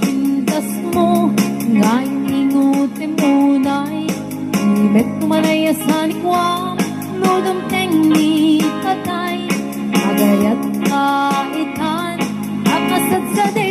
pintas mo Ngayon ingutin mo na'y Ibet kumanaya sa likwa Nodong tengni tatay Agayat ka itan Kakasad sa din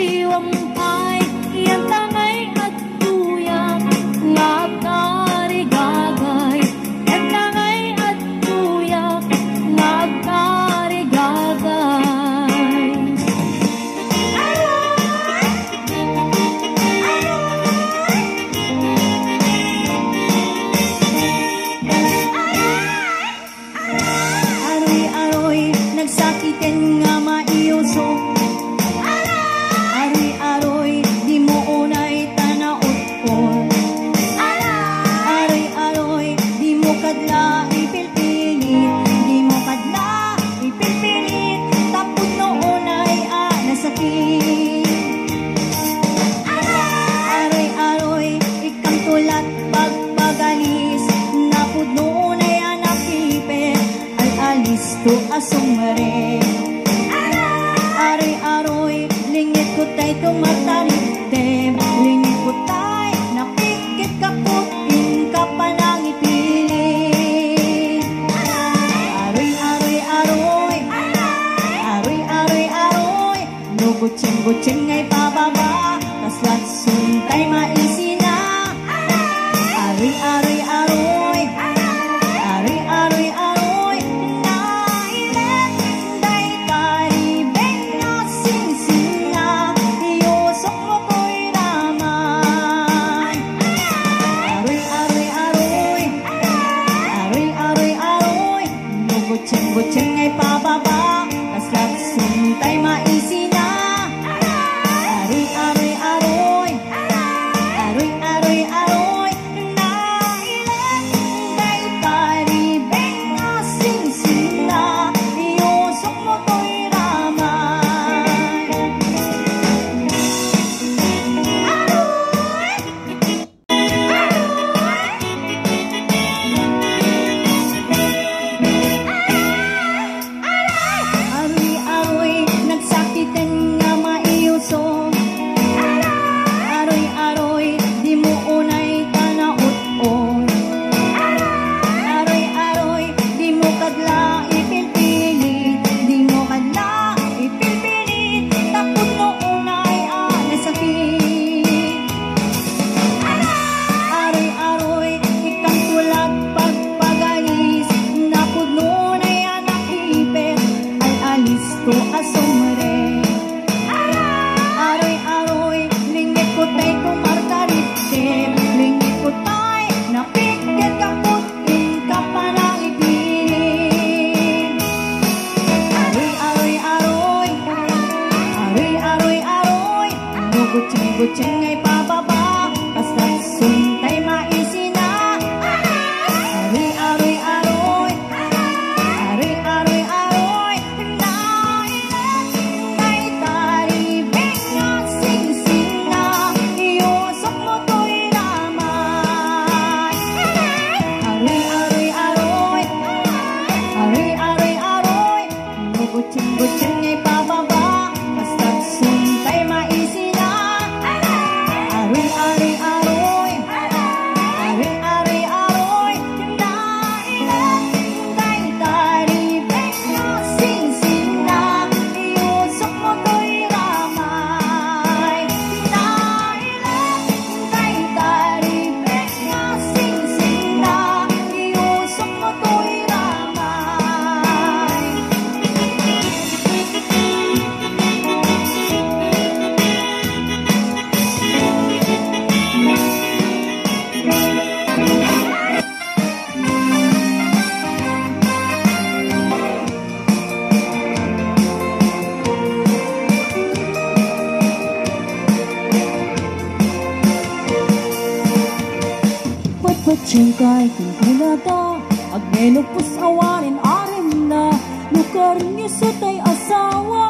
kulata Agnenupos awanin arim na Lukarin niyo sa tay asawa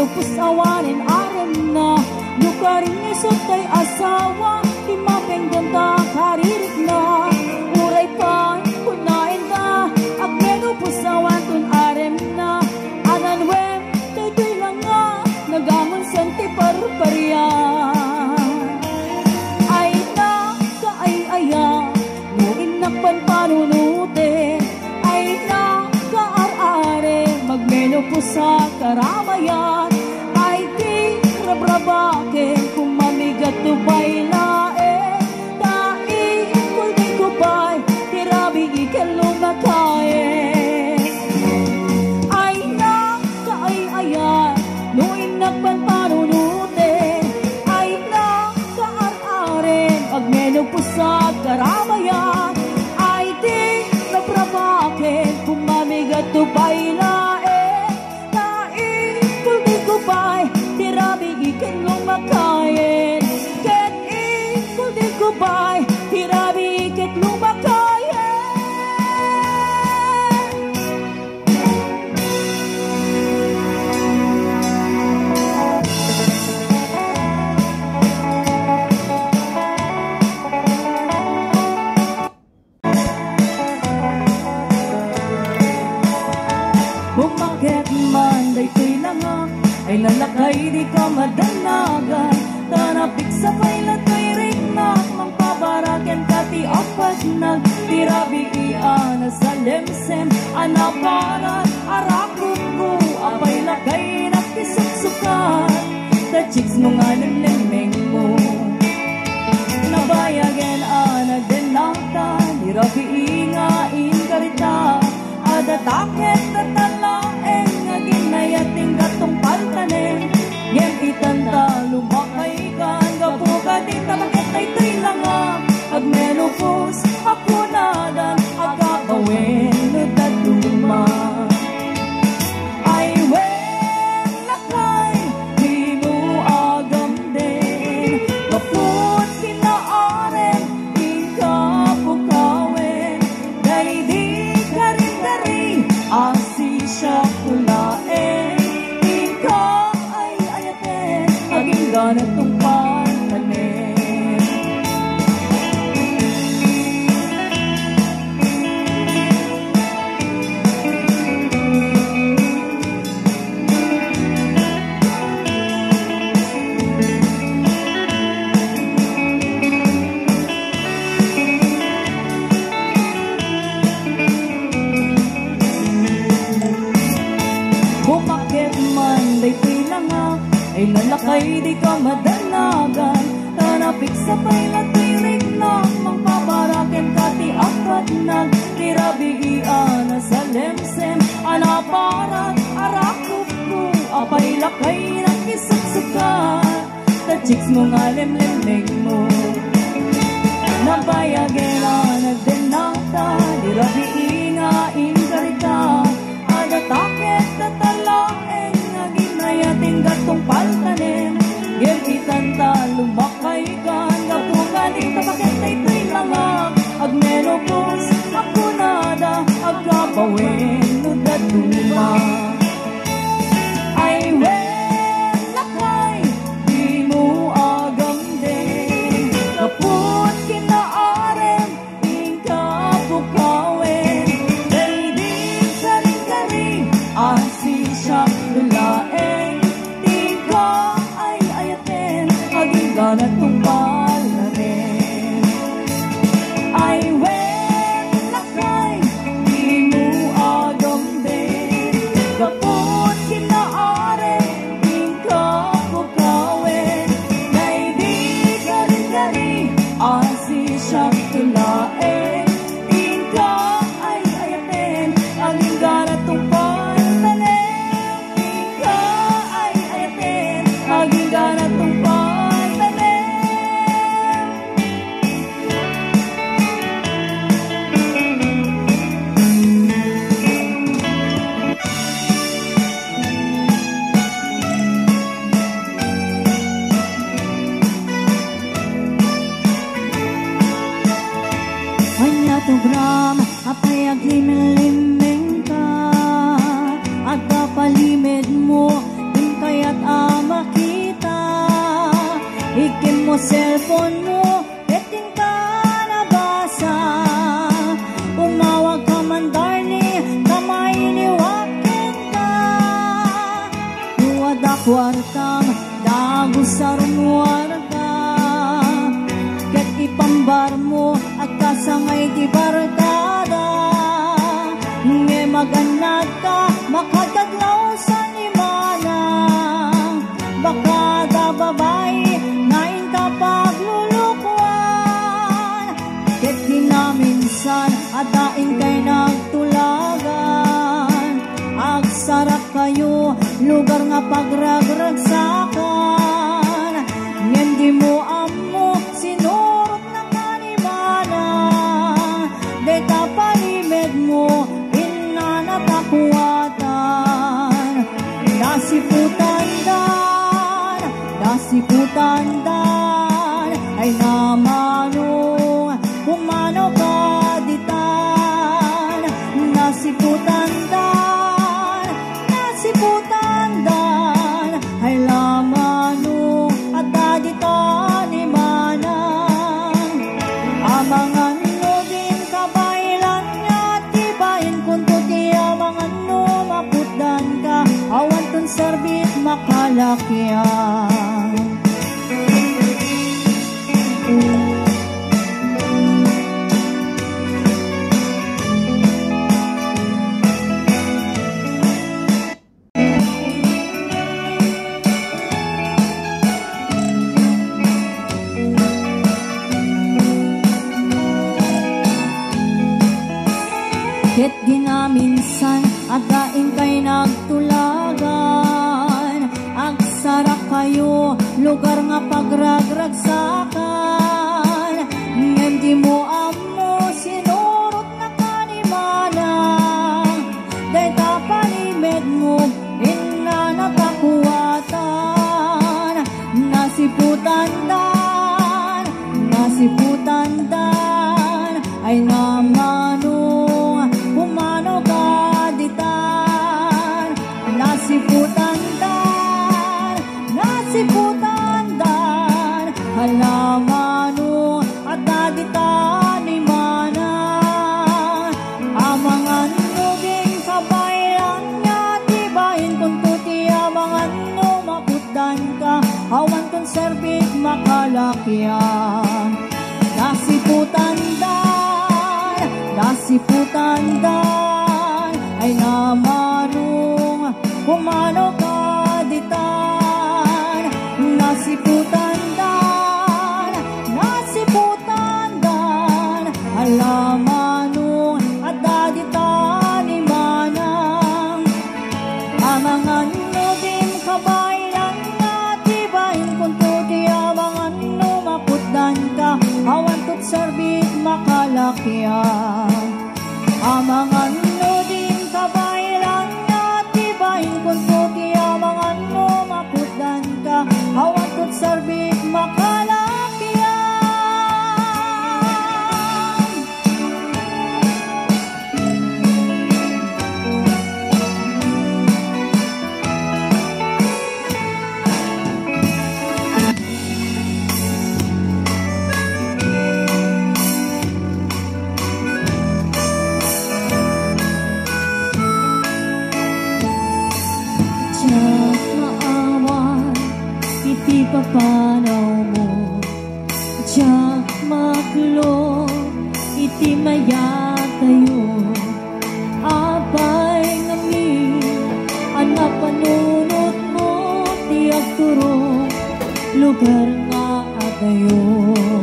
Nagpusawan in aram na Nukarin ni sutay asawa Himapeng ganda karirik na. Uray pa kunain na At menu pusawan tun aram na. Ananwem kay tuy lang nga Nagamon santi parparya Ay na kaay aya Muin nakpan panunute Ay na kaarare Magmenu pusa karamayan. Ay lalakay di ka madanagan Tanapik sa pailat kay ringnak Magpabaraken ka ti apat Nagtirabi iana sa lemsem Anaparan arakong ko. Apay lakay nakisuksukan The chicks mo nga lemeng mo Nabayagen ana den nakta Nirabi ingain karita Ada taket na talaeng Ngagin na yating gatong trilanga Ag menopos ako nadan Agkakawin Nudat luma nag Tirabigian na sa lemsem. Anaparat arakop ko Apay lakay na kisaksakan. Ta chicks mo nga lemlemeng mo. Nabayagera nagdenata Dirabi ingain karita Ada takit na talaeng Naginayating gatong paltanin. Gilpitan ta lumakay kan Gapungan ito bakit ay trilanga Ag menopos ako nada papawin at luma. Hanya tu gram apa yang limeng ka At kapalimid mo Din kaya't ama kita Ikim mo cellphone mo Peting ka nabasa Umawag ka man darling Kamay niwakin ka. Nuwad akwartam Dago sa rumwarga Ket ipambar mo at kasangay di maganad ka makadaglaw sa limana baka da babae ngayon ka paglulukwan ket minsan at daing kay nagtulagan agsarap kayo lugar nga pagragragsakan ngem di mo amo dasiputan dan dasiputan dan ay namanong makalakyan Nasiputan dan, nasiputan dan Ay namanong nasiputan dan Ay namanong kumano ka ditan. Nasiputan dan, nasiputan dan Alamanong at daditan ni manang. Amangan no din kabayan nga tibahin kung tuti amangan no maputdan ka Awan makalakyan Amangan no din iti papanaw mo Tiyak maklo, iti mayatayo Apay ngamin, anak panunot mo Tiyak turong, lugar nga atayo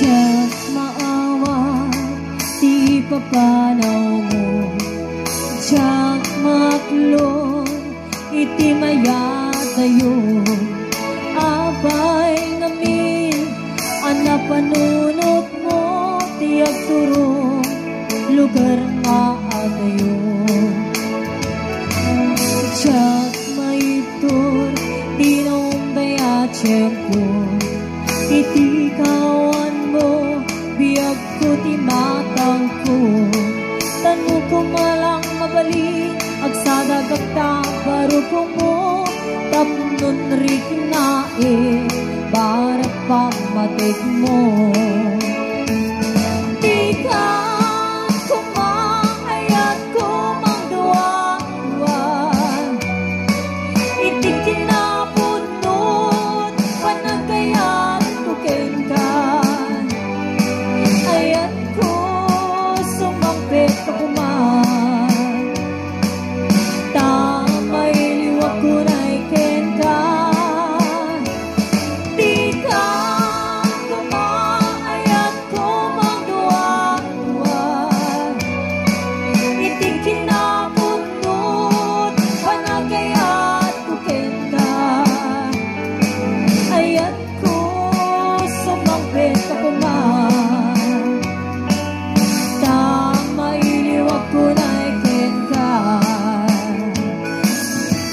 siya maawa Di papanaw mo. Siyang maklong Itim ay tayo Abay namin Ang napanunot mo Tiyag turong Lugar na Agsadagagta baro ko mo Tapnon rik na eh Para pamatik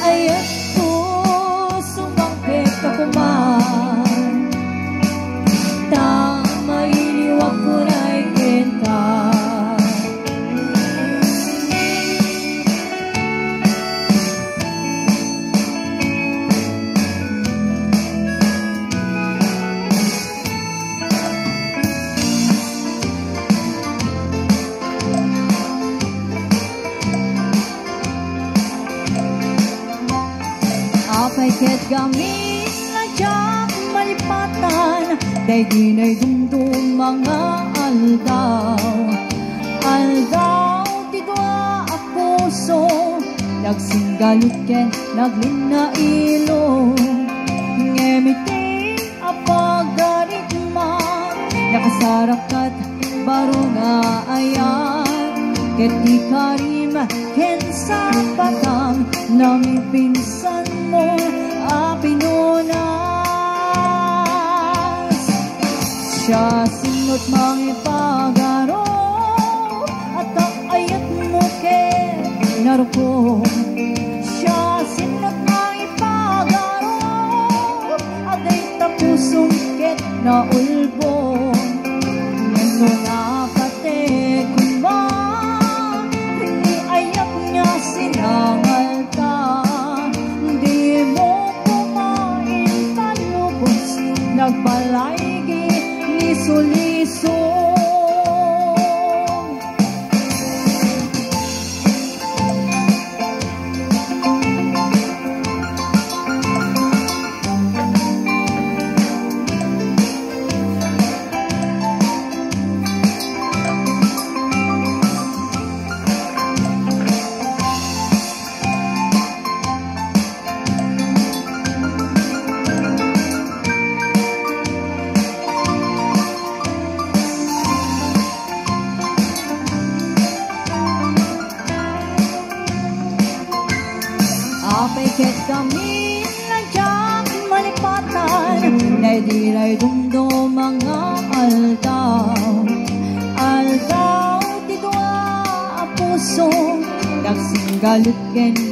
Ayat ko Nakasarakat baro nga ayan. Ket di karim ken sa patang Nami pinsan mo a pinunas. Siya singot mang ipagaro At ang ayat mo ken naruko Siya singot mang ipagaro At ay tapusong ket na ulbong ni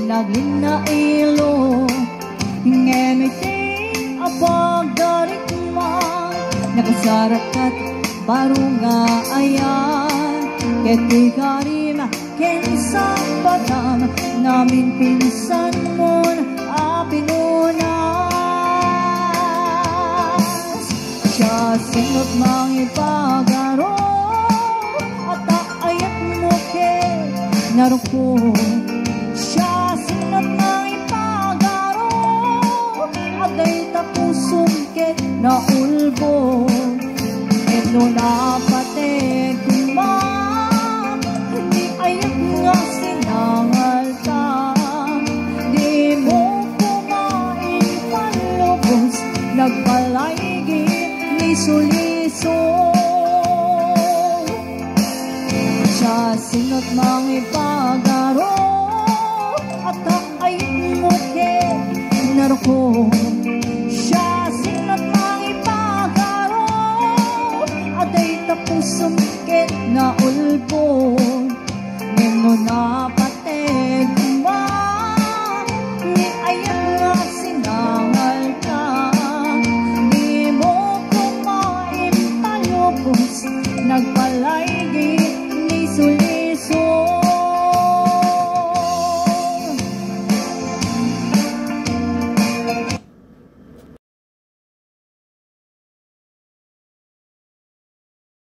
ken naglina ilo Ngemiting a pagdarikman Nakasarakat baro nga ayan. Ket di karim ken sa patam Namin pinsan mo a pinunas Siya sinot mang ipagaro At aayat mo ket naruko aday takong sungkit na ulbo Ito na pati kuma Hindi ayat nga sinangal ka. Di mo kumain panlubos Nagpalaigi ni Suliso. Siya sinot mang ipagaro At ay mo narko pusong ket na ulbon Ngeno na pa